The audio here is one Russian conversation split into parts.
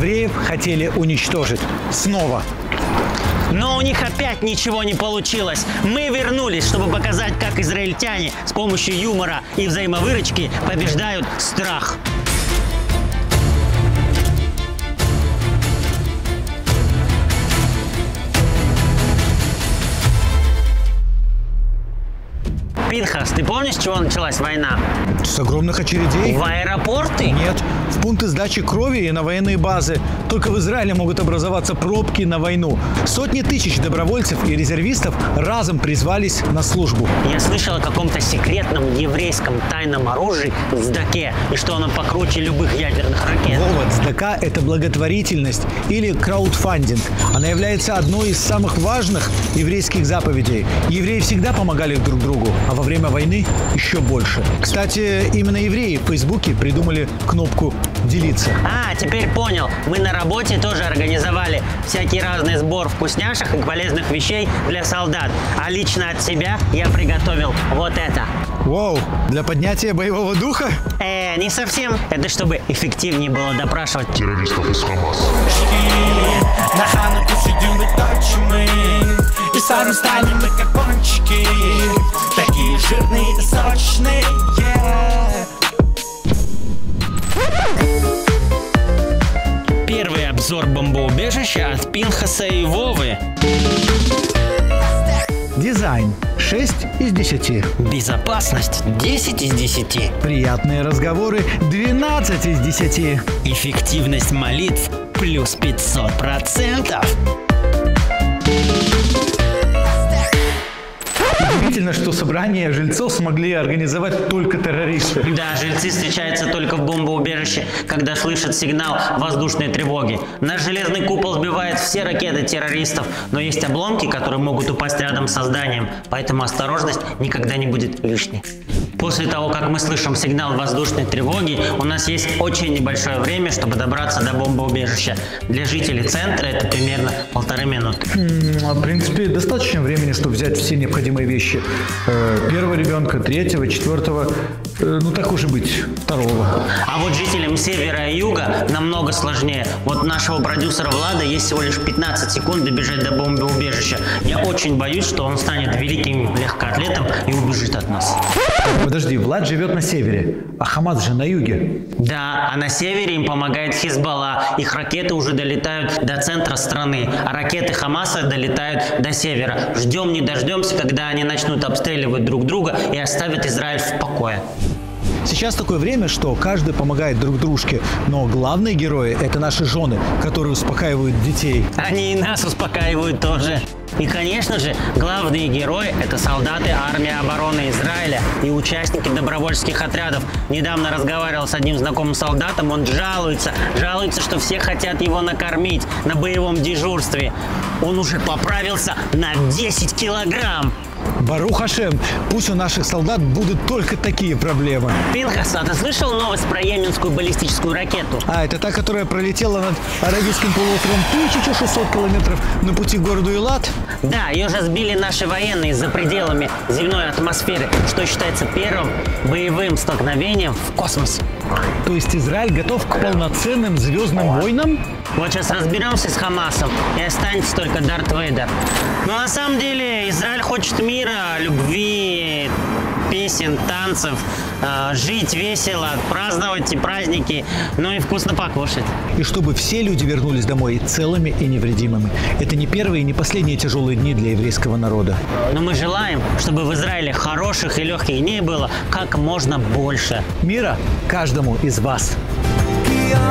евреев хотели уничтожить. Снова. Но у них опять ничего не получилось. Мы вернулись, чтобы показать, как израильтяне с помощью юмора и взаимовыручки побеждают страх. Пинхас, ты помнишь, с чего началась война? С огромных очередей? В аэропорты? Нет, в пункты сдачи крови и на военные базы. Только в Израиле могут образоваться пробки на войну. Сотни тысяч добровольцев и резервистов разом призвались на службу. Я слышал о каком-то секретном еврейском тайном оружии в Сдаке, и что оно покруче любых ядерных ракет. Вова, ЦДК – это благотворительность или краудфандинг. Она является одной из самых важных еврейских заповедей. Евреи всегда помогали друг другу, а во время войны еще больше. Кстати, именно евреи в Фейсбуке придумали кнопку «Делиться». А, теперь понял. Мы на работе тоже организовали всякий разный сбор вкусняшек и полезных вещей для солдат. А лично от себя я приготовил вот это. Вау, для поднятия боевого духа? Э, не совсем. Это чтобы эффективнее было допрашивать. террористов из Хамаса. И сами станем мы как пончики Жирные и сочные yeah. Первый обзор бомбоубежища от Пинхаса и Вовы. Дизайн 6 из 10. Безопасность 10 из 10. Приятные разговоры 12 из 10. Эффективность молитв плюс 500 процентов. Удивительно, что собрание жильцов смогли организовать только террористы. Да, жильцы встречаются только в бомбоубежище, когда слышат сигнал воздушной тревоги. Наш железный купол сбивает все ракеты террористов, но есть обломки, которые могут упасть рядом со зданием, поэтому осторожность никогда не будет лишней. После того, как мы слышим сигнал воздушной тревоги, у нас есть очень небольшое время, чтобы добраться до бомбоубежища. Для жителей центра это примерно полторы минуты. М, В принципе, достаточно времени, чтобы взять все необходимые вещи. Э, Первого ребенка, третьего, четвертого, ну так уж и быть, второго. А вот жителям севера и юга намного сложнее. Вот нашего продюсера Влада есть всего лишь 15 секунд добежать до бомбоубежища. Я очень боюсь, что он станет великим легкоатлетом и убежит от нас. Подожди, Влад живет на севере, а Хамас же на юге. Да, а на севере им помогает Хизбалла. Их ракеты уже долетают до центра страны, а ракеты Хамаса долетают до севера. Ждем не дождемся, когда они начнут обстреливать друг друга и оставят Израиль в покое. Сейчас такое время, что каждый помогает друг дружке, но главные герои – это наши жены, которые успокаивают детей. Они и нас успокаивают тоже. И, конечно же, главные герои – это солдаты армии обороны Израиля и участники добровольческих отрядов. Недавно разговаривал с одним знакомым солдатом, он жалуется, жалуется, что все хотят его накормить на боевом дежурстве. Он уже поправился на 10 килограмм. Барух Хашем, пусть у наших солдат будут только такие проблемы. Пинхас, а ты слышал новость про йеменскую баллистическую ракету? А, это та, которая пролетела над Аравийским полуостровом 1600 километров на пути к городу Илат? Да, ее же сбили наши военные за пределами земной атмосферы, что считается первым боевым столкновением в космосе. То есть Израиль готов к полноценным звездным войнам? Вот сейчас разберемся с Хамасом, и останется только Дарт Вейдер. Но на самом деле Израиль хочет мира, любви, песен, танцев, а, жить весело, праздновать эти праздники, но и вкусно покушать. И чтобы все люди вернулись домой целыми и невредимыми. Это не первые и не последние тяжелые дни для еврейского народа. Но мы желаем, чтобы в Израиле хороших и легких дней было как можно больше. Мира каждому из вас.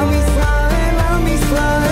Israel, Israel.